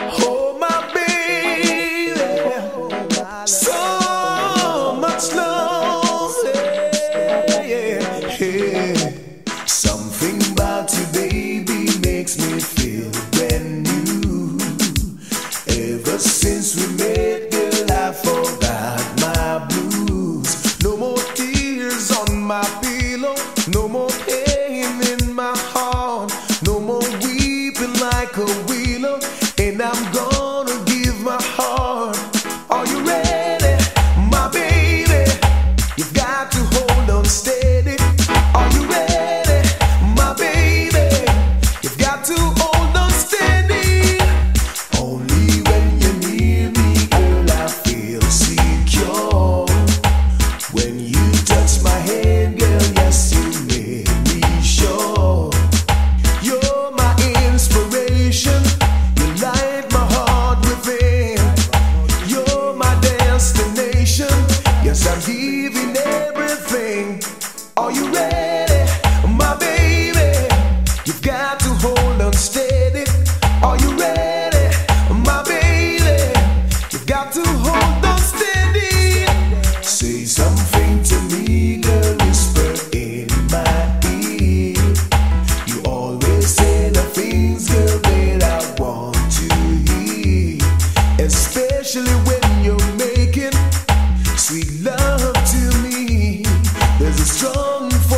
Hold my wheeler, and I'm gone. to hold on steady. Say something to me, girl, whisper in my ear. You always say the things, girl, that I want to hear. Especially when you're making sweet love to me. There's a strong force.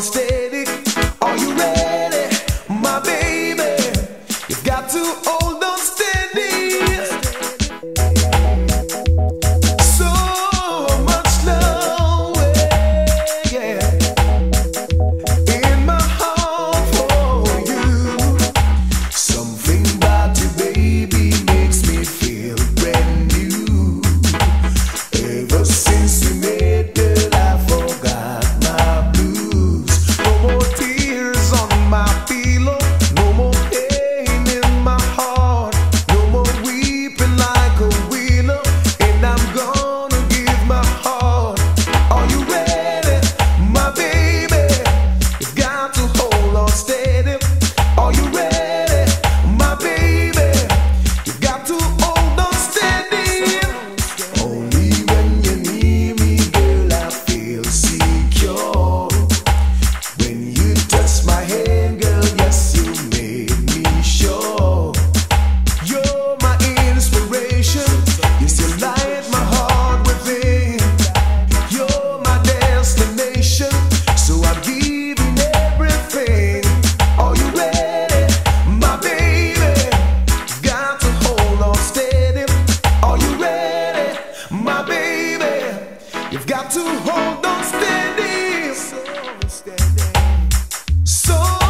steady. Are you ready, my baby? You've got to. hold on steady. So steady. So